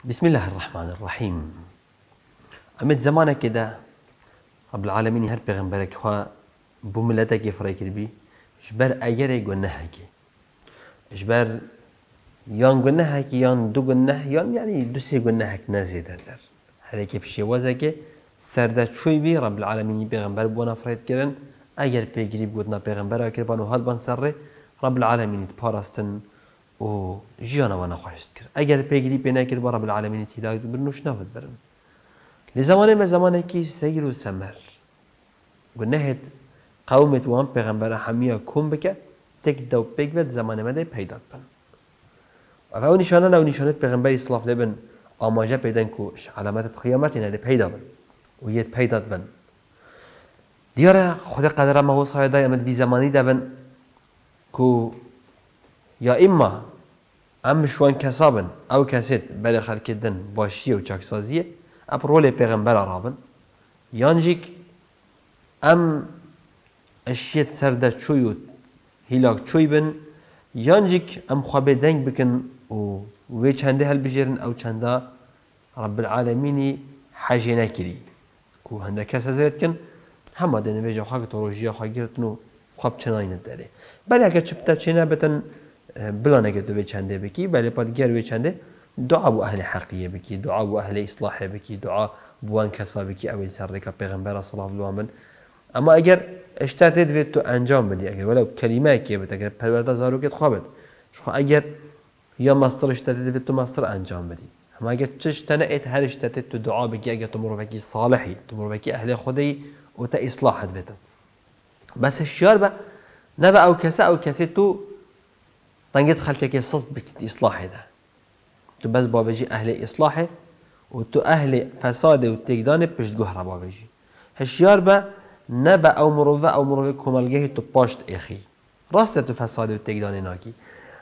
بسم الله الرحمن الرحيم. أمد زمانك كده رب العالمين هر پیغمبرك خوا بو ملتك يفرق بي جبر اگر گناه کی جبر یان گناه کی یان دو گناه یان یعنی دو وزه که سرده چوی بی رب العالمین پیغمبر بونا فرید کردن اگر پیگیری بودنا پیغمبر اگر بانو هاد بان سره رب العالمین پاراستن و جیانا و نخواهشت کرد. پیگیری پی نکرد با رب العالمین هدایت برنوش نفد برن. لزمانه ما زمانه کی سیر و سمر گناهت قومت وان پیغمبر همیا کم بکه تک دو پیگ بد زمان مده پیدات بن. و أو نشانه أو نشانه پیغمبر اسلاف لبن آماجه پیدن کو علامت قیامت نده پیدا بن و یت پیدات بن. دیاره خود قدر ما هو صایده امد بی زمانی دبن کو یا اما ام شوان کسابن او کسید بله خلق دن باشی و چاکسازیه اب رول پیغمبر رابن یانجیک ام اشیت سرده چویوت هیلاک چوی بن یانجیک ام خوابه دنگ بکن و وی چنده هل بجرن او چنده رب العالمینی حاجه نکری. کو هنده کس هزارت کن همه دنه بیجا خواهی تروژیا خواهی گرتن و خواب چنانی نداره بله اگر چپتا چنه بتن بلا نگه دو چنده بکی بله پاد گر وی چنده دعا بو أهل حقیه بکی دعا بو أهل اصلاحه بکی دعا بوان کسا بکی اوی سر رکا پیغمبر صلی الله علیه و اما اگر اشتاتت في تو انجام بدي اگر ولو كلمه كي بت اگر پرورده زاروکت خوابت شو اگر یا ماستر اشتاتت في تو ماستر انجام بدي اما اگر تش تنقت هر اشتاتت تو دعا بكي اگر تمر بكي صالحي تمر بكي أهل خدي وتا اصلاحت بيت بس الشيار بقى نبا أو كسا أو كسي تو طنجت خلتك صد بكي إصلاحي ده. تو بس بابجي أهل إصلاحي وتو أهل فساد وتقدان بشت جهرة بابجي. هشيار بقى نبأ أو مروفة أو مروفة کمالگه تو پاشت اخی راست تو فساد و ناکی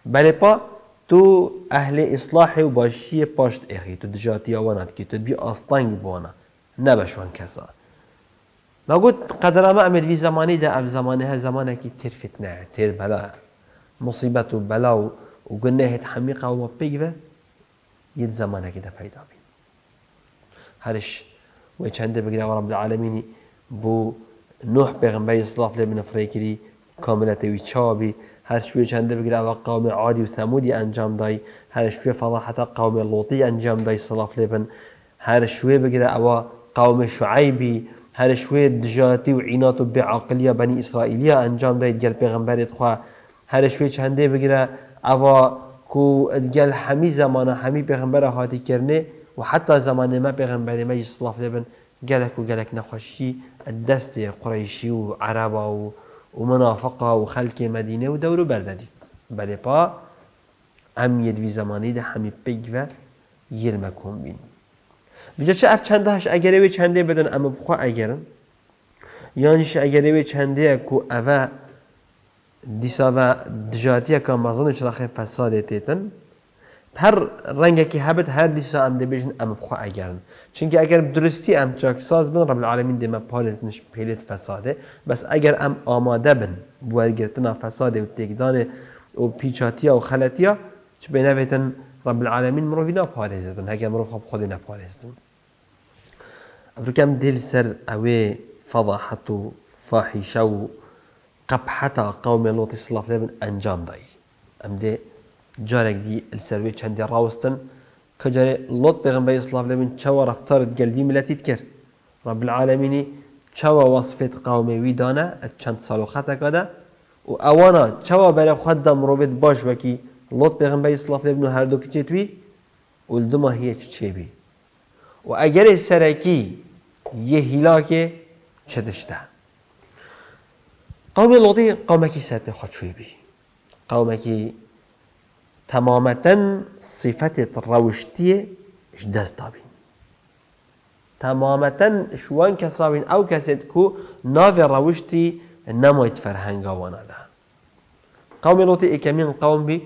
بله پا تو أهل اصلاح و باشی پاشت اخی تو دجاتی آوانات کی تو بی آستانگ بوانا. نبشوان کسا. ما قلت قدر ما امد في زماني ده اف زماني ها زمانه كي تير فتنه تير بلا. مصيبة وبلا وقلنا حميقة وما بيجبة يد زمانه كده پیدا بي هرش ويچنده بقرا رب العالمين؟ بو نوح پیغمبر اصلاف لبن فريكري كاملة ويشابي هر شوية چنده بگیره و قوم عادي و ثمودی أنجام دای هر شوية فضاحت قوم لوطي أنجام دای صلاف لبن هر شوية بگیره أو قوم شعيبي. هر شوية دجاتي و عینات و بعقلیه بنی اسرائیلیه أنجام دای گل پیغمبر خوا هر شوی چنده بگیره اوا کو گل همی زمانه همی پیغمبر هاتی کرنه و حتی زمان ما پیغمبر ما صلاف لبن گلک و گلک نخوشی دست قریشی و عربا و و منافقه و خلق مدینه و دورو برددید. بله پا هم یدوی زمانی ده همی پیگ و یلم کن بین. بجا چه اف چنده هش اگر چنده بدن اما بخوا اگرن. یانش اگر به چنده کو اوه دیسا و دجاتیه که مزان چرخه فساد تیتن؟ هر رنگکی هبت هر دیسا ام دبیجن ام بخوا اگرن. چونکه اگر درستی ام چاک ساز بن رب العالمین دم پارزنش پیلت فساده. بس اگر ام آماده بن بوالگرتنا فساده و تکدان و پیچاتیا و خلطیا چه بینویتن رب العالمین مروفی نا پارزدن هگر مروف خب خود نا پارزدن افرکم دل سر اوه فضاحت و فاحشه و قبحتا قوم لوط صلاف لبن أنجام دای ده جارك دي السروي چندي راوستن. كجاري لوط پیغمبر اسلام لمن چوا رفتارت قلبي ملتي تكر. رب العالمين چوا وصفت قومي ويدانا چند سالو خطا كده و برای خود دم روید باش وكي لوط پیغمبر اسلام لمن هر دو كچه توي ولدما چه بي و اگر سرکی یه هلاکه چه دشته؟ قوم لوطی قومکی سر به خود شوی بی. قومکی تمامتا صفت روشتی اش دست دابین. تمامتا شوان کسابین أو کسید کو ناو روشتی نمایت فرهنگا وأنا ده قوم لوطی اکمین قوم بی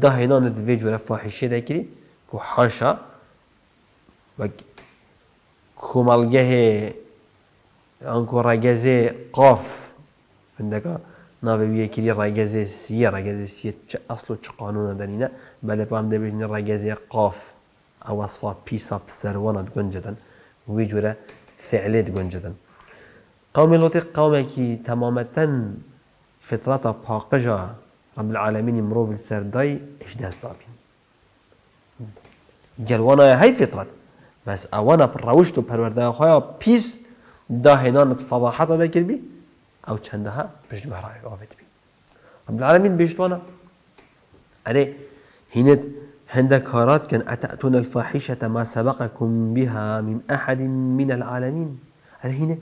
دهنان دوی جور فاحشه دکری کو حاشا و کومالگه آنکو رگزه قاف بندەکە ناوێویەکیری ڕێگەزێسیە سیه چه اصل و چ قانونە دەنینە بەلێپام دەبێژنی ڕێگەزیە قاف ئەوەسفا پیسا پسەروانت گونجدن وی جورە فعلێت گونجدن قومی لۆتی قومێکی تەمامەتەن فترەتە پاقژە ڕب العالمینی مرۆڤ سەردای ئش دەستدابین گەلوانایە هەی فترەت بەس ئەوانە ڕەوشت و پەروەردەخوایا پیس داهێنانت فەڵاحەتە بی مهرائي وافت بي. رب العالمين بيشتوانا عليه هنت هند كارات كان أتأتون الفاحشة ما سبقكم بها من أحد من العالمين. على هنا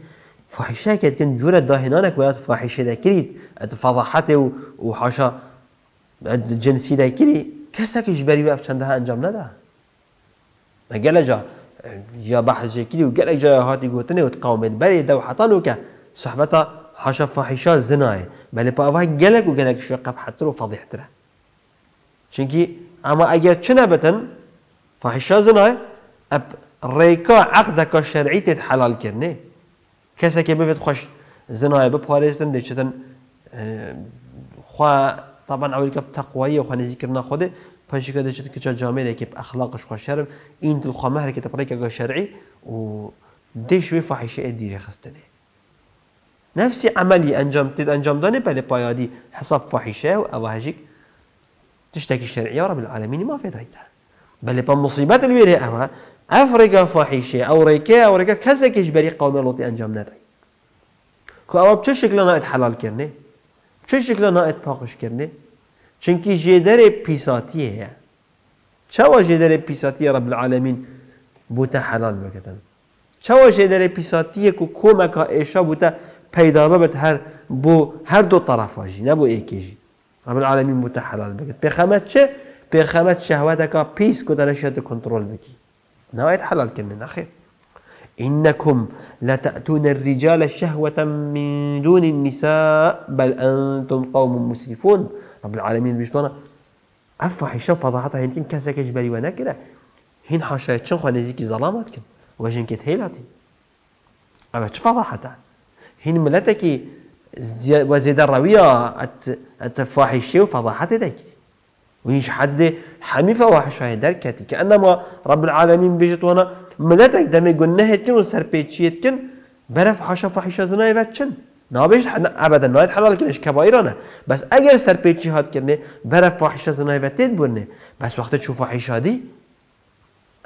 فاحشة كانت كان جورة داهنانك ويات فاحشة ذكريت فضحته وحاشا الجنسي ذكري كسك إجباري وقف چندها أنجام نده ما قال جا يا بحث جيكري وقال جا هاتي قوتني وتقاومت بلي دو حطانوك. صحبتا حاشا فاحشة زناي. بل بأوها قالك وقالك شو قبحتر وفضيحتره چونکی اما اگر چه نبتن؟ فاحشة زنای اب ریکا عقدك شرعی تت حلال کرنه. کسی که ببید خوش زنای بپارستن دیشتن خوا طبعا اولی که تقوایی و خانه ذکر نخوده پاشی که دیشت که چه جامعه که اخلاقش خوش شرم این تل خوا مهر که تبریک شرعی و دیش وی فاحشه دیری خستنه نفسی عملی انجام تد انجام دانه بله پایادی. حساب فاحشه و اوهجیک تشتكي الشرعية رب العالمين ما في ذايتا بل با مصيبات الويري أما أفريقا فاحشة أو ريكا أو ريكا كذا كجبري قوم لوطي أنجام نتاي كو أما بچه شكل نائت حلال کرنه؟ بچه شكل نائت پاقش کرنه؟ چونكي جدر بيساتيه هي چوا جدر بيساتيه رب العالمين بوتا حلال بكتن چوا جدر بيساتيه كو كومكا إيشا بوتا پیدا ببت هر بو هر دو طرف واجي نبو ايكيجي رب العالمين متحلال بكت بخمت چه؟ بخمت شهوتك بيس كده نشهد كنترول بكي نهاية حلال كنن أخي إنكم لتأتون الرجال الشهوة من دون النساء بل أنتم قوم مسرفون. رب العالمين بيشتونا أفح الشوف فضحتها هنتين كاسك جبري ونكرة هين حاشا تشنخوا نزيكي ظلامات كن وجن كت هيلاتي أما فضحتها هين ملتكي وزيد الروية الفاحشة وفضاحة ذاك. ويش حد حمي فواحش هاي دركتي. كأنما رب العالمين بيجت وأنا ملتك دمي قلنا كن وسربيتشيت كن برف حاشا فاحشة زناي باتشن. نابش ابدا نايت حلال كنش كبايرانا بس اگر سربيتشي هات كنه برف فاحشة زناي باتيت بونه بس وقت تشوف فاحشة دي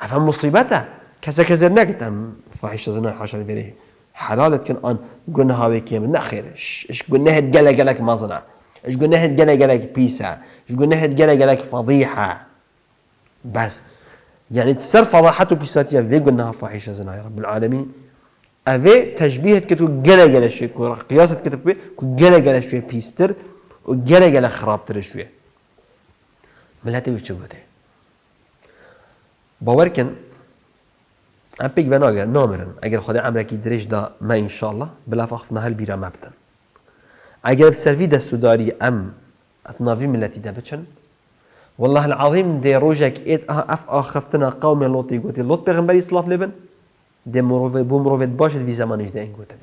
أفهم مصيبته كذا كذا نكتم فاحشة زناي حاشا البريه حلالت كن آن قلنا هاوي كيم نخيرش إيش قلنا هاد قلك مصنع إيش قلنا هاد قلا قلك بيسا قلنا هاد قلا قلك فضيحة بس. يعني تصير فضاحته بيساتيا في قلنا فاحشة زنا يا رب العالمين أفي تشبيه كتو قلا قلا شوي قياسة كتب كو قلا قلا شوي بيستر وقلا قلا خرابتر شوي ملاتي وشو باوركن ام پیک بناگه نامرن اگر خدا امرکی درش دا ما انشالله بلا فخف محل بیرا مبتن اگر بسروی دستوداری أم أتنافي ملتي دبتشن والله العظيم دي روجك ايت أف آخفتنا قوم لوطي قوتي. لوط پیغمبري سلاف لبن؟ دي مروفي بو مروفيت باشد في زمانش دي انقوتني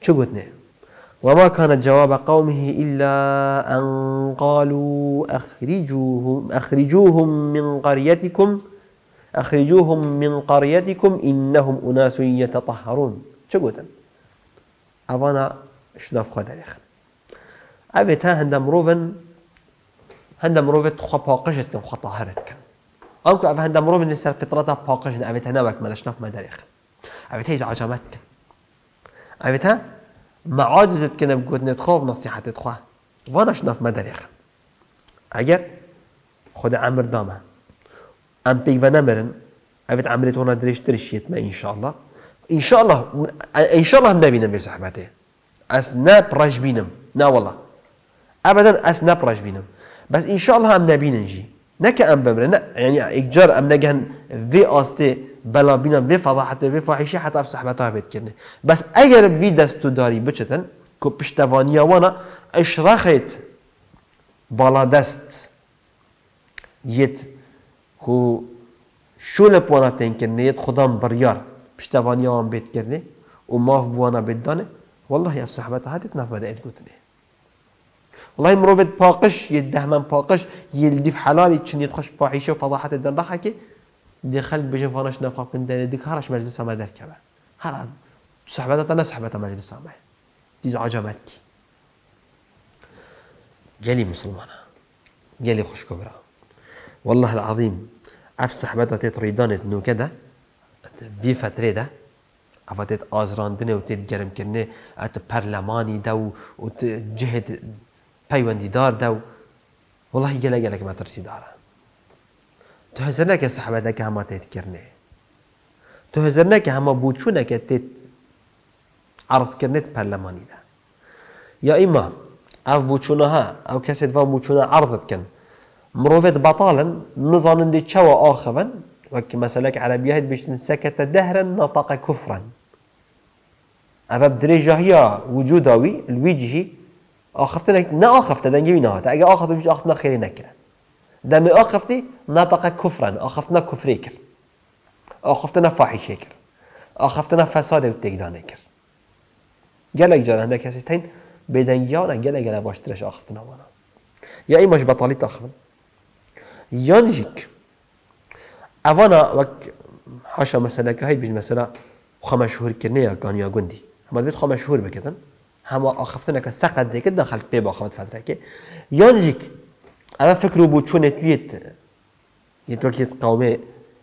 شو قلتني وما كان جواب قومه إلا أن قالوا أخرجوهم أخرجوهم من قريتكم أخرجوهم من قريتكم إنهم أناس يتطهرون. قلت أبانا شناف خدا يخ أبيت ها هندم روفن هندم روفت خو باقشت كن خو طهرت كن أنكو أبي هندم روفن نسر فطرتها باقشت أبيت هناك ملا شناف ما داريخ أبيت هيز عجمت كن أبيت ما عاجزت كنا بقول نتخوف نصيحة تخوه وأنا شناف ما داريخ أجر خد عمر دامه أم بيك نمرن افت عملت هنا دريش ترشيت ما إن شاء الله. إن شاء الله إن شاء الله هم نبينا بصحبته اس ناب رج بينم. نا والله. ابدا اس ناب رج بينم. بس إن شاء الله هم نبينا نجي. نك أم بمرن. يعني نجهن في استي بلا بينا في فضاحة في فاحشة حتى في صحبتها بيت كرني. بس اگر في دستو داري بچتن وأنا اشراخت بالا دست. يت کو شول پوانا تین کرنه خدام بریار پشتوانی آن بیت کرنه و ماف بوانا بیت دانه والله یا صحبت هاتت نف بده اد گوتنه والله مروفت باقش يدهمن باقش يلدف حلالي تشن يتخش فاحشه وفضاحه الدن ضحكي دخل بجن فانش نفقه كن ديك هرش مجلس ما دركبه هلا صحبتها أنا صحبتها مجلس ما دي عجبتك قالي مسلمانه قالي خوش كبرى والله العظيم اف صحبتها تريدان انه كده؟ في فترة ده؟ افتت آزراندنه و تید گرم کرنه ات پرلمانی دا و جهت پیوندی دار دا و والله گله گله که ما ترسی داره تو هزر نکه صحبه که همه تید کرنه تو هزر نکه همه بوچونه که تید عرض کرنه پرلمانی ده. یا ایما أو بوچونه ها أو کسی دوا بوچونه عرضت کن مروفت بطالا نظان دي تشوى آخبا وك مثلا عربية بيشتن سكت دهرا نطق كفرا. أبا بدرجة هي وجوداوي الوجهي آخفتنا نا آخفت دنجي نهات أجا آخفت بيش آخفتنا خير نكرة. دم آخفتي نطق كفرا. آخفتنا كفري آخفتنا فاحشة آخفتنا فساد وتقدان كر. جلك جانا هناك كسيتين بدن يانا جلك جلك باشترش آخفتنا وأنا. يا إيه مش بطالي تاخذ ينجيك اوانا وك حاشا مثلا كهي بيج مثلا خمس شهور كنيا كان يا جندي ما بيت خمس شهور بكتن هما أخفتنا كسقط ديك دخلت بيبا خمس فترة كي. ينجيك أنا فكروا بو شو نتويت يتوكيت قومي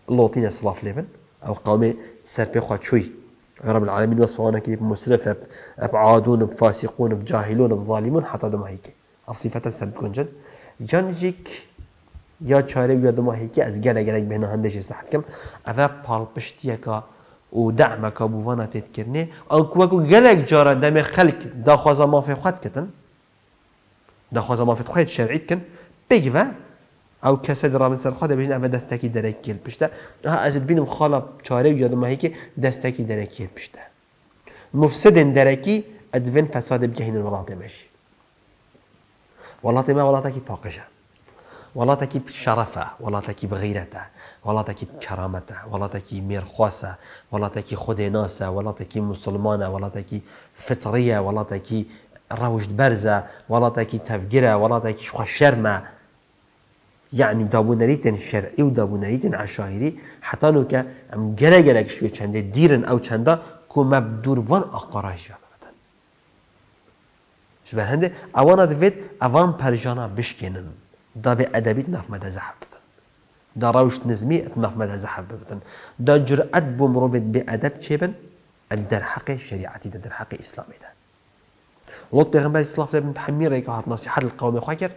لوطين سلاف ليبن أو قومي سربي خوات شوي. رب العالمين وصفونا كيف مسرف أبعادون بفاسقون بجاهلون بظالمون حتى دم هيك صفة سرب كونجد ينجيك یا چاره یا دما هیکی از گله گله به هندش صحت کم. اوه پال پشتیه که و دعم که بوانا تید کرنه آنکو وکو گلک جارا دم خلق دا خوازا ما في خود کتن. دا خوازا ما في خود شرعیت کن. بگوه او کسی در من سر خود بجن اوه دستکی درکیل پشته. ها از بینم خالا چاره یا دما هیکی دستکی درکیل پشته. مفسد درکی ادوین فساد بجهین الولاط ماشي ولاط ما ولاتکی پاقشه وڵاتێکی تكيب شرفة تكيب غيرته تكيب كرامته تكيب مێرخواسە وڵاتێکی خودێناسە وڵاتێکی مسلمانە وڵاتێکی فتڕیە وڵاتێکی ڕەوشت بەرزە وڵاتێکی تەفگرە وڵاتێکی خوا شەرمە يعني دابونەریتن شەرعی و دابونەریتن عشاعری حتانوکە ئەم گەرە گەرەك شوێ چەندێ دیرن ئەو چەندە کۆمە دوورڤان ئاقاڕایش بەبەتن ژبەر هەندێ ئەوانە دەبێت ئەوان پەرژانە بشکێنن دا به ادبی مدى زحب بتن. دا روشت نزمي مدى زحب دا جرأت بمروبت بأدب چبن در حق شريعتي در حق إسلامي ده لوط پیغمبر اسلام ابن بحمير يك هات نصيحه للقوم خاكر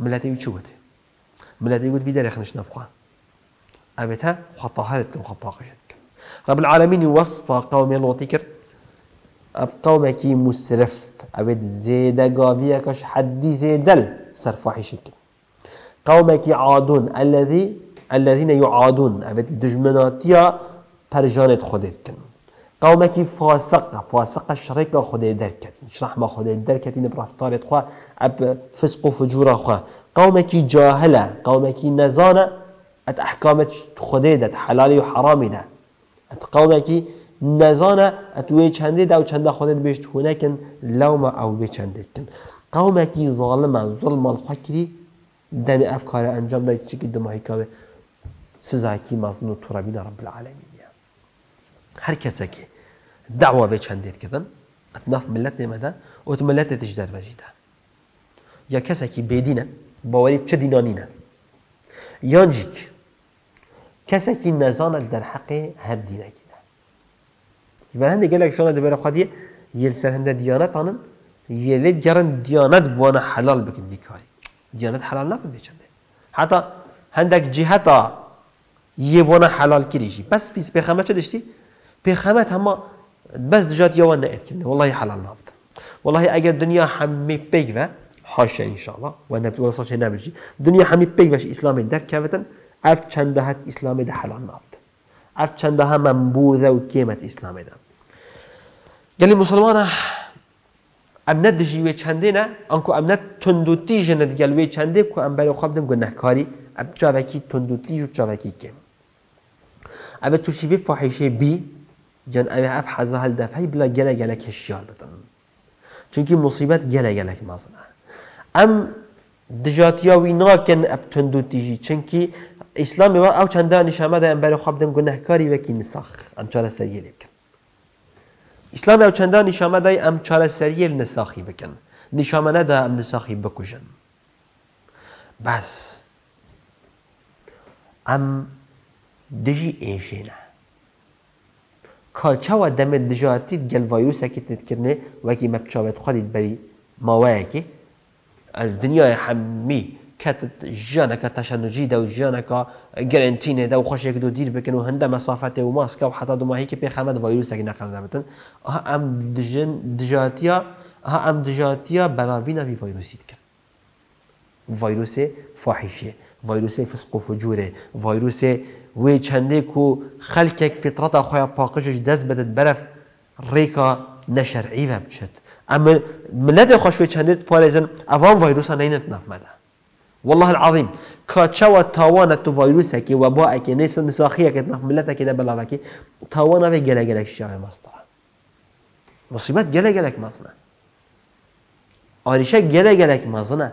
ملاتي بتشوت ملاتي يقول في دار يخنش نفقه ابتها خطهرت كم خطاقشت رب العالمين وصف قوم لوط كر اب قومك مسرف ابد زيد قابيكش حدي زيدل سرفاحي شكل قومك عادون الذي الذين يعادون. أبد دجمناتيا برجانت خودت كن قومك فاسق فاسق الشريك خدي دركتي شرح ما خدي دركتي برفتارت خوا اب فسق وفجور خوا. قومك جاهلة قومك نزانة ات احكامت خدي دت حلالي وحرامي ده ات قومك نزانة ات وي چنده ده و چنده خودت بيشت هناكن لوما أو بي چنده قومك ظالمة ظلم الفكري دەمێ ئەف کارە ئەنجام دای چکی دماهیکاوێ سزاکی مەزن و تووڕبیە ڕب العالمینە هەر کەسێکی داوا بێ چەندێتکردن اتناف ملت نێمەدا ئۆت ملەتێتش دەربەژیدا یا کەسێکی بێدینە باوەری بچە دینانینە یانجیک کەسێکی نەزانە دەرحەقێ هەر دینەکیدا بە هەندێک گەلێک شۆنە دەبێرە خودی یل سەر هەندە دیانەتانن یلێ گەڕن دیانت بوانه حلال بکن بیکاری. جنت حلال نکن چنده حتی هندک جهتا یه حلال کریشی. بس پیس پیخمه چه داشتی؟ پیخمه همه بس دجات یوان نعید کنه والله حلال نابد والله اگر دنیا همه پیگ و حاشا انشاءالله و نبی و صاحب نبیجی. دنیا همه پیگ وش اسلام در کفتن اف چنده هت اسلام ده حلال نابد اف چنده هم منبوذه و کیمت اسلام ده گلی مسلمانه ام نە دژی وێ انکو ئەنکو ئەم نە تندوتیژە نەدیگەل وێ چندێ کو دن بەرەو کاری، گونەهکاری چاوکی تندو تیج و چاوێکی که. ئەبە توشیوی فاحیشێ بی جەن ئەوێ ئەف حەزە هەلدەفەی بلا گەلە گەلە کشیار بدن چونکی مصیبەت گەلە گەلەک مازنە ئەم دژاتیاوی اب تندو تندوتیژی چونکی ئیسلامی وا ئەو چەندان ام ئەم بەرەو دن گونەهکاری کاری وکی نسخ، ام سەریە لێ بکەن اسلام او چنده نشامه ده ام چاره سریه نساخی بکن. نشامه نده ام نساخی بکشن بس. ام دجی ایشینه کاچا و دم دجاتید گل ویروسه که تذکرنه وکی مبچاوت خودید بری ماوایه که الدنيا حمي کەتت ژیانەکە تەشەنجی دا و ژیانەکە گەرنتینێدا و خۆشێک دو دیر بکەن و هەندە مەسافەتێ و ماسکە و حتا که پی ڤایروسێک نەخەمدەبتن ئەم دژن دژاتە ها ام دژ دژاتیا ها ام ئەم دژاتە بەرابینەوی وایروسی کرد وایروس فاحشه، وایروس فسق و فجوورێ ڤایروسێ وێ چەندێک و خەلکێک فترەتە خۆیان پاقشش ریکا بدت بەرەف ڕێکا نەشەرعیوە بچێت. خوش منەتی خۆشوێ چەندێت پارێزن ئەوان ڤایروسە نینت نەفمەدە. والله العظيم. كاتشوا تاوانا تو فيروسا كي وباء كي نيس نساخيه كي نف ملتا كي دبلا كي تاوانا في جلا جلا الشام مصطفى. مصيبات جلا جلا مصنع. آريشا جلا جلا مصنع.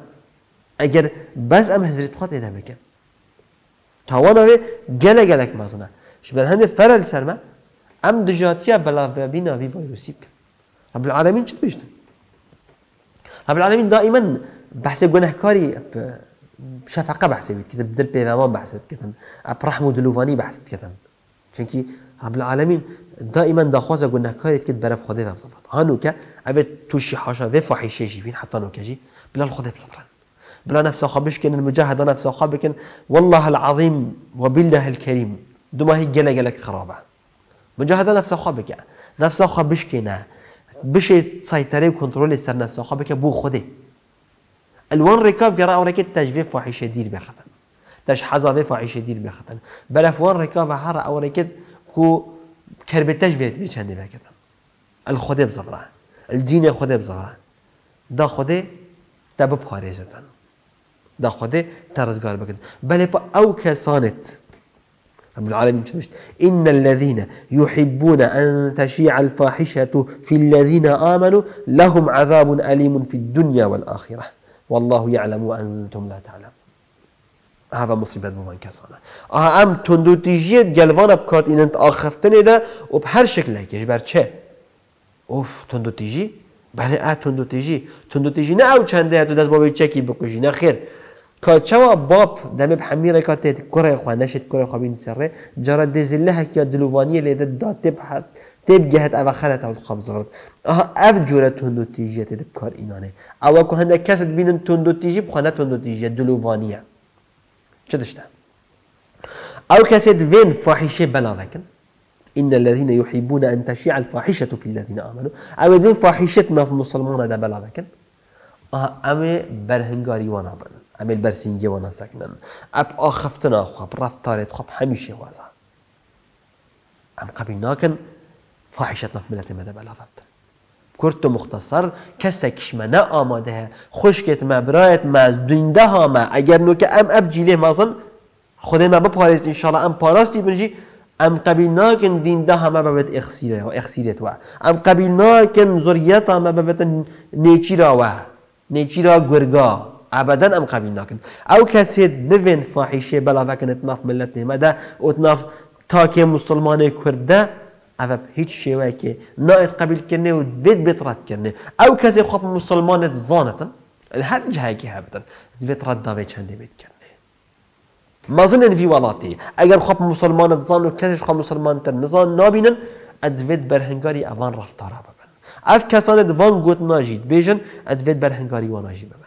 اگر بس ام هزريت خاطر ده بكن تاوانا في جلا جلا مصنع. شبه هند فرل سرما ام دجاتيا بلا بينا في فيروسي بكن رب العالمين شو بيشتم رب العالمين دائما بحث كاري بشفقة بحث بيت كتب بدل بيغامان بحث كتن برحمة دلوفاني بحث كتن چونكي رب العالمين دائما داخوازا كاري كتب برف خده بصفات هانو كا أبد توشي حاشا في فاحشة جيبين حتى نو كجي بلا الخده بصفرا بلا نفسه خابش كن المجاهدة نفسه خابكن والله العظيم وبالله الكريم دوما هي جلا جلك خرابة. مجاهدة نفسه خابك يعني نفسه خابش كنا. بشه وكنترول سر نساخه بك بو خوده الوان ركاب جرا أو ركت تجويف فاحشه دير بختن تش حظا فاحشه دير بختن بل وان ركاب هر أو ركت كو كرب تجويف بيش هندي بكتن الخده بزغرا الدين خده بزغرا دا خده تب پاريزتن دا خده ترزگار بکن بله أو کسانت رب العالمين إن الذين يحبون أن تشيع الفاحشة في الذين آمنوا لهم عذاب أليم في الدنيا والآخرة. والله يعلم وأنتم لا تعلمون. هذا مصيبة بمن كسانة آه أم تندو تيجيت جلوانا بكارت إن أنت آخفتني ده وبهر شكل هيك يجبر چه؟ اوف تندو تيجي بله آه تندو تيجي تندو أو چنده تو دست بابي چکی بکشی نه خیر. كاتشوا باب دم بحميرة كاتت كرة خوا نشت كرة خوا بين سره. جرى دزلها كيا دلوانية اللي دا تبحث تبجهت أبا خلت أو القبض أها أف جورة تندو تيجي تذكر إنانه أو أكو هندا كاسد بين تندو تيجي بخانة تندو تيجي دلوانية شدشتا أو كاسد فين فاحشة بلا لكن إن الذين يحبون أن تشيع الفاحشة في الذين آمنوا أو دين فاحشتنا في المسلمون هذا بلا لكن أها أمي برهنگاري وانا بنا عمل برسینگی و نسکنن اب آخفتنا خواب رفتارت خواب همیشه وازا. ام قبل ناکن. فاحشت ملت مده بلافت کرد مختصر کسکش ما نه آماده خشکت ما برایت ما دینده ها ما. اگر نو که ام اف جیله مازن خود ما بپارست انشالله ام پاراستی بنجی ام قبل ناکن دینده ها ما ببت اخسیره و اخسیرت و. ام قبل ناکن زریت ها ما ببت نیچی را و. نیچی را گرگا. ابدا ام قبیل ناکن. او کسی ببین فاحشه بلا وکنت ناف ملت نهمده و تناف تاکی مسلمان کرده. أو هیچ که نایت کنه و بید بطرد کنه أو کسی خواب مسلمان زانتن هر جهه که هبتن بید رد داوی چنده بید کنه مازن في ولاتی اگر خواب مسلمان زان و کسیش خواب مسلمان تر نزان نابینن ادوید برهنگاری اوان رفتارا ببن. اف کسان دوان گوت ناجید بیجن ادوید برهنگاری واناجی ببن.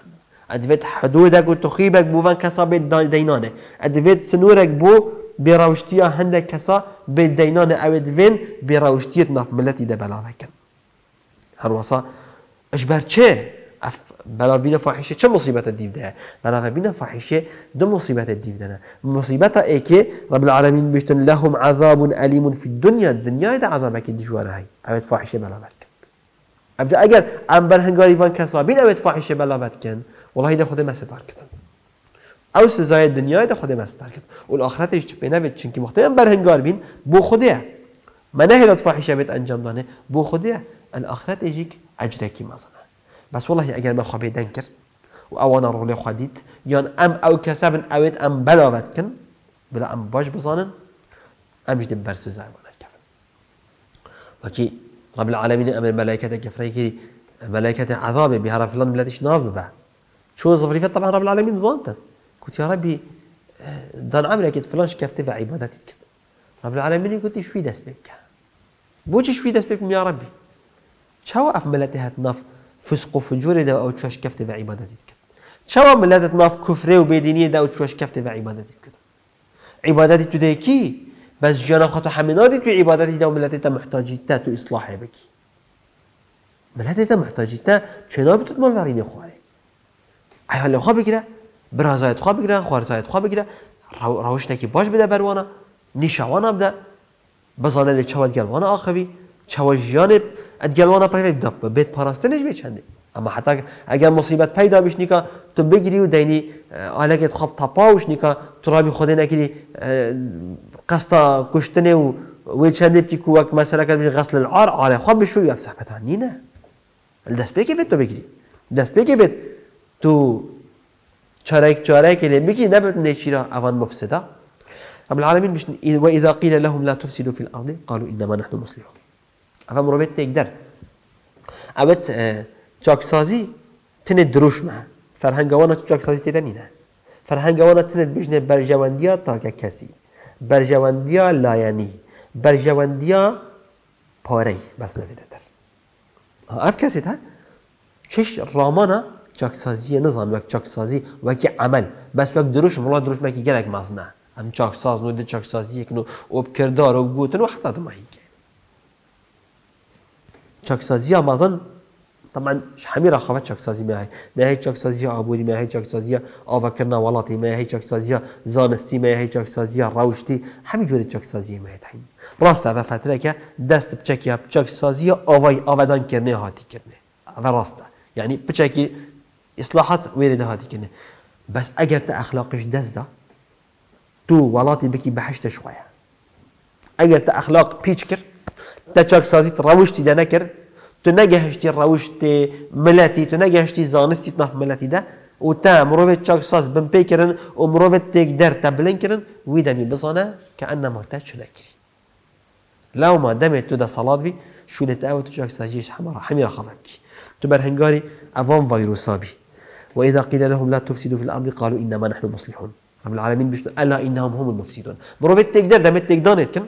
ادفيت حدودك وتخيبك بو فان كسا بيت دينانه ادفيت سنورك بو بروشتيا هندك كسا بيت دينانه أو ادفين بروشتيت ناف ملتي ده بلاوكن هروسا اشبر چه؟ اف بلا بينا فاحشة چه مصيبت الديف ده؟ بلا بينا فاحشة دو مصيبت الديف ده مصيبت ايكي رب العالمين بيشتن لهم عذاب أليم في الدنيا. الدنيا ده عذابك دجوار هاي. اوت فاحشة بلا بتكن افجا اگر ام برهنگاری فان كسا بين اوت فاحشة بلا او سزای دنیای ده خود است. ترکت. اون آخرتش پی نبید؟ چونکه وقتی برهنگار بین بو خودیه. منهی داد فاحشه بیت انجام دانه بو خودیه. الاخرت ایجیک اجرکی مزنه. بس والله اگر ما خواهیم دن کرد و اوانا رول خودید یان ام او کسبن اوید ام بلاوت کن بلا ام باش بزانن ام جدی بر سزای بنا کفن وکی رب العالمین امر ملائکت کفره کری ملائکت عذاب بها فلان ملتش ناف ببه. چو زفریفت طبعا رب العالمین زانتن قلت يا ربي دان عملك فلانش كفت في عبادتك رب العالمين قلت شوي دست بك. بوجي شوي دست بك يا ربي. شو اف ملته ناف فسق و فجور ده أو تشوش كفت في عبادتك شو ملته ناف كفر و بدينية ده أو تشوش في عبادتك عبادتي تو كي؟ بس جانا خطا حمينادي تو عبادتي ده ملته تا محتاجي تا تو اصلاحي بكي. ملته تا محتاجي تا چنا بتتمال وريني خواري؟ أيها خواه بگیره برازایت خواه بگیره خوارزایت خواه بگیره روشتکی باش بده بروانا نیشوانا بده بزانه ده چواد گلوانا آخوی چواد جیان ادگلوانا پرید دب بیت پاراستنش بچنده اما حتی اگر مصیبت پیدا بش نیکا تو بگیری و دینی آلگت خواب تپاوش نیکا تو رابی خود نکری قصد کشتنه و وی چنده که وقت مثلا که غسل العار آله خواب بشو یا افسح نه دست بگیرید تو بگیری دست بگیرید تو چارك چارك اللي بكي نبت نشيرا أفان مفسدة رب العالمين مش وإذا قيل لهم لا تفسدوا في الأرض قالوا إنما نحن مصلحون. أفا مروبت تقدر أبت چاك سازي تند دروش معه فرهنگ وأنا تو چاك سازي تدنينه فرهنگ وأنا تند بجنه برجوانديا تاك كسي برجوانديا لايني برجوانديا پاري بس نزيده در اف کسی ها؟ چش رامانا چاکسازی نظام وەک چاکسازی وەکی عمل. بەس وەک دروش داروش مکی گەلێک مازنه ئەم چاکساز چکسازی یک و ئۆ کردار و گوتن و حتا چاکسازی آمزن، مازن طبعا همي خواهد چاکسازی ماهی های چاکسازی عبوری های چاکسازی آوکرنا ولاتی های چاکسازی زانستی ماهی چاکسازی راوشتی، همی جور چاکسازی ماهی تحین راست اوه فتره که دست بچکی چاکسازی آوای آودان کرنه هاتی کرنه. و راسته یعنی بچکی إصلاحات ويرد هاتي كنة. بس اگر تا أخلاقش دست تو ولاتي بكي بحشت شوية. اگر تا أخلاق كر تا چاك سازي روشتي دا نكر تو نگهشتی روشت ملتی تو نگهشتی زانستی ناف ملتی ده و تا مروفت چاك ساز بن پی کرن و مروفت تيك در تبلن کرن وی دمی بزانه كأنما تا شو نكري لو ما دمت تو دا صلاة بي شو لتاوي تو چاك سازيش حمرا حميرا خبك تو برهنگاري اوان فيروسا بي وإذا قيل لهم لا تفسدوا في الأرض قالوا إنما نحن مصلحون. رب العالمين بيشتو ألا إنهم هم المفسدون. مروفيت تقدر دمت تقدانت كن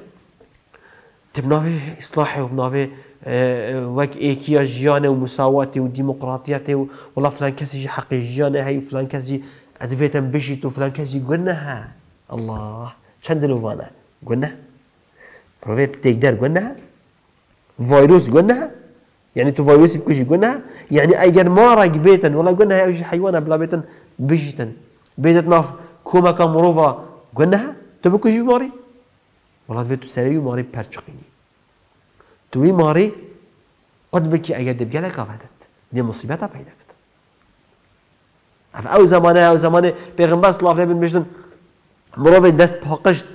تبناوي إصلاحي وبناوي وك إيكيا جيانة ومساواة وديمقراطية والله فلان كسي حق جيانة هاي وفلان كسي أدفيتن بشيت وفلان كسي قلناها الله شندلو فانا قلنا. مروفيت تقدر قلناها فيروس قلناها يعني تو فيروس بكوشي قلنا يعني ايجر مارا بيتن. والله قلنا هي حيوانة بلا بيتن؟ بيجتن. بيتت ناف كوما كان مروفا قلناها تو بكوشي ماري؟ والله تو سريو ماري برچقيني توي ماري قد بكي ايجر دبجالك أفادت. دي مصيبتها أف أو زمانة أو زمانة پیغمبر صلی الله علیه مروف دست پاقشت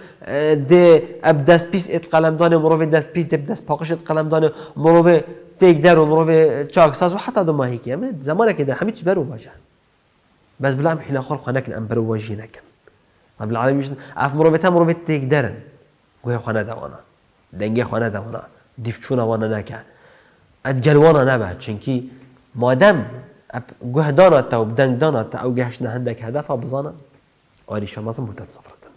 ده اب دست پیس ات قلمدان مروف دست پیس ده دست پاکش ات قلمدان مروف تیک در و مروف چاک ساز و حتی دو ماهی که. زمان که در همه برو باشن. بس بلا هم حینا خور ام برو واجی نکن. رب العالمین میشن اف مروف تا مروف تیک درن. گوه خانه دوانا دنگه خانه دوانا دیفچون وانا نکن. ات گلوانا نبه چنکی مادم گوه تا و بدنگ تا او گهش نهندک هدف بزانه آریشان مازم بودت صفرتن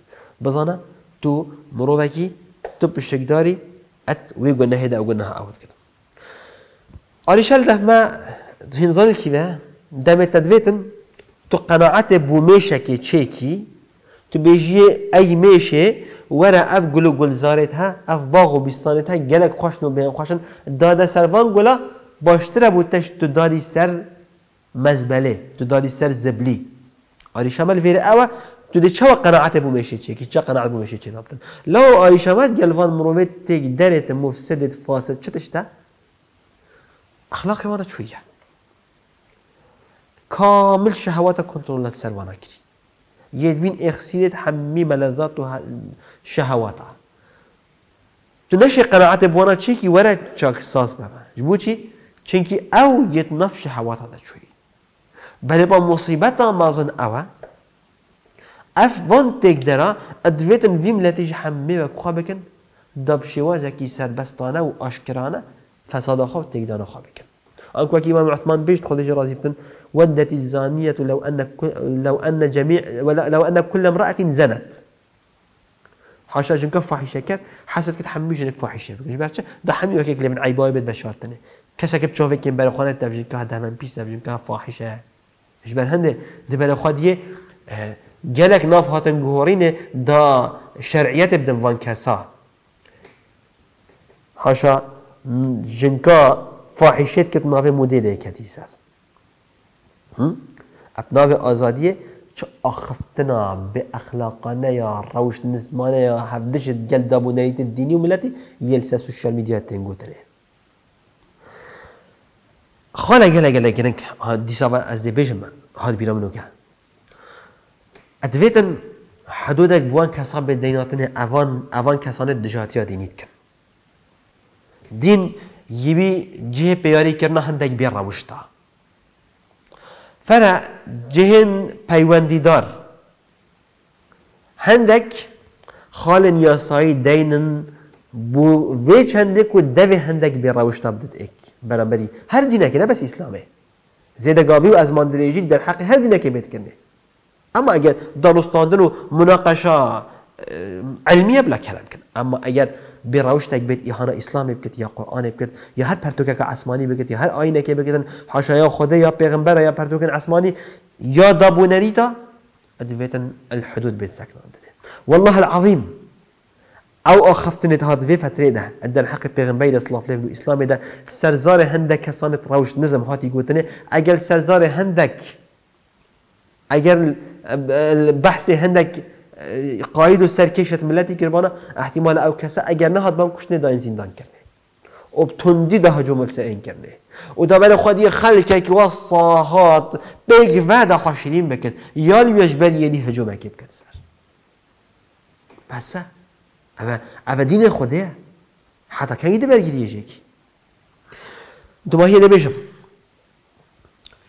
بزانا تو مروکی تو بشکداری ات ويقول نهدا وقلناها أود كده أريشال ده ما هنظن الكيبا ده متدفيتن تو قناعات بو كي تشيكي تو بيجي أي ميشي ورا أف قلو گلزارتها أف باغو بستانتها گلك خوشنو بهم خوشن دادا سروان قلا باشتر بو تش تو دادي سر مزبله تو دادي سر زبلی آریشامل ویر اوه دوده چه قناعت بو میشه چه که چه قناعت بو میشه چی نابتن لو آی شود گلوان مرومت تیگ درت مفسدت فاسد. چه تشتا؟ اخلاق وانا چویه؟ کامل شهوات کنترل سر وانا کری. یدبین اخسیرت همی ملذات و شهواتا. تو نشه قناعت بوانا چه که وره چاک ساز بمن جبو چی؟ چنکی او یت نفش شهواتا دا چویی. بله با مصیبت هم بازن اف تک درا ادویتن وی ملتیج همه و خواه بکن داب شوازه کی سربستانه و آشکرانه فساد خواه تک دانا خواه بکن أنكو كي إمام عثمان بيشت خديجة رازي بتن ودت الزانية لو أن لو أن جميع لو أن كل امرأة زنت حاشا جنك فاحشة كر حسد كت حمي جنك فاحشة بكش بحشة ده حمي وكيك اللي من عيباي بيت بشارتني كسا كبت شوفك كم بلا خانة تفجن كه ده من بيس تفجن كه فاحشة إيش بل هنده ده خديه جالك ناف هاتن جهورين دا شرعيات بدن فان كسا حاشا جنكا فاحشت کت ناو مدل کتی سر اب ناو آزادیه چه آخفتنا به اخلاقانه یا روش نزمانه یا هفدش گل دابونیت دینی و ملتی یلسه سوشال میدیا تنگو تره خاله گله گله گلنک دیسا از دی بجم هاد بیرام نو که ئەدوێتن حدودێک بووان کەسان بێت دەیناتنێ اوان ئەوان کەسانێت دژاتیا دینیت کەم دین یوی جێ پێیاریکردە هەندێک بێ ڕەوشتا فەرە جهێن پەیوەندیدار هەندێک خاڵن یاسایی دەینن دینن وێ چندێک و دەوێ هەندێک بێ ڕەوشتا بدت ئێک بەرەبەری هەر دیینەکە نبس اسلامه ئیسلامێ زێدەگاوی و حق هر دینه که بدی بێتکردێ أما اگر دانستاندن و مناقشه علمیه بلا کلام کن أما اگر به روشتك بيت إهانة إسلامي بكت يا قرآن بكت يا هر پرتوكك عسماني بكت يا هر آينة كي بكتن حاشا يا خدا يا پیغمبر يا پرتوكن عسماني يا دابونريتا أدفيتن الحدود بيت سكن والله العظيم أو اخفتنت هاد في فتره ده أدن حق پیغمبر اسلام له اسلام ده سرزار هندك كسانت روش نظم هاتي گوتنه اگر سرزار هندك اگر البحث هندك قايد و سرکشت ملتی کربانه احتمال أو کسا اگر نه هاد بام کشنه دا این زندان کرده. و بتندی ده هجوم این کرده. و دا بل خودی خلقه که وصاهات بیگ و دا خوشیرین بکد یا لیوش بر یدی هجوم اکی بکد سر. بس اوه اوه دین خوده. حتی کنگی ده برگیری یجیک دو ماهی ده بشم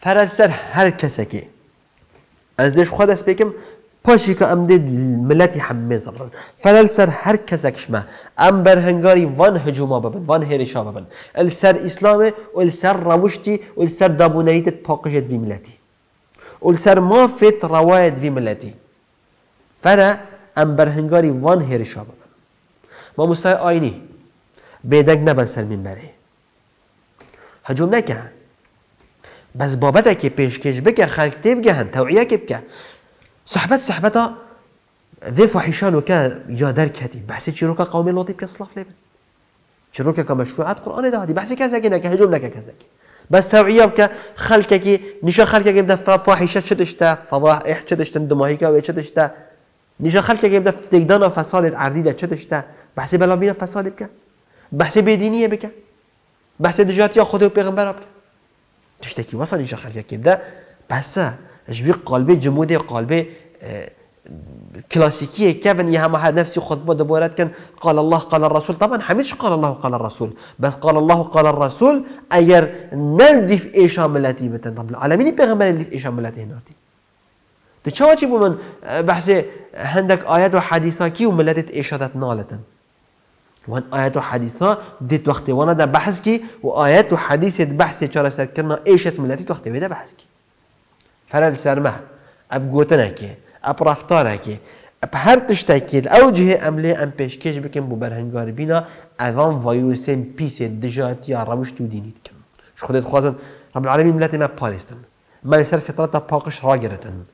فرال سر هر کسا که از دش خود است بکم پاشی که ام دید ملتی همه زبرن فلل سر هر کسک شما ام برهنگاری وان هجوما ببن وان هیرشا ببن. السر اسلام و السر روشتی و السر دابونریت پاقشت وی ملتی. و السر ما فت روایت وی ملتی. فنا ام برهنگاری وان هیرشا ببن. ما مستای آینی. بیدنگ نبن سر منبره. هجوم نکن. بس بابتا که پیشکش بکه خلق تیب گهن توعیه که بکه. صحبت صحبتا ذي فحشان وكا جا درك هاتي بحثي تشيروكا قومي لطيب كصلاف ليبن تشيروكا كمشروعات قرآن ده كذا كنا كهجوم لك كذا بس توعية بك خلقك نشا خلقك يبدا فاحشة شدشتا فضائح شدشتا دماهيكا وشدشتا نشا خلقك يبدا تقدانا فساد عرديدة شدشتا بحثي بلا بينا فساد بك بحثي بدينية بك بحثي دجاتيا خذ وبيغمبر بك tushdagi vasal isha xalga kelganda passa жвик قالبه جموده قالبه کلاسیکیه که کیون یه همه نفسی خطبه دوباره کن قال الله قال الرسول. طبعا همیشه قال الله قال الرسول. بس قال الله قال الرسول اگر نلدیف ایشا ملتی بتن. طب العالمینی پیغمبر نلدیف ایشا ملتی ناتی تو چه واجب بحث هندک آیات و حدیثا کی و ملتت ایشادت نالتن. وان آيات و حديثا ديت وقت وأنا ده بحث و آيات و حديث بحث چرا سر كرنا إيشت ملتي وقت ويدا بحث كي فرل سرمه أب گوتنکه أب رفتارکه أب هر تشتکی أو جهه أم پیشکش بکن بو برهنگار بینا اوان ویروسین پیس دجاتی روش تو دینید کن خودت خوازن؟ رب العالمین ملت ما پالستن. ما سر فطرت پاکش را گرتن.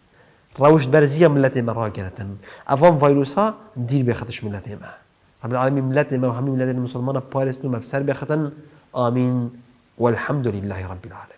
روش برزیه ملت ما را گرتن. اوان ویروسا دیر بخطش ملت ما. رب العالمين ملت ما وهمي ملت المسلمان بالستون ما بسر بختن آمين. والحمد لله رب العالمين.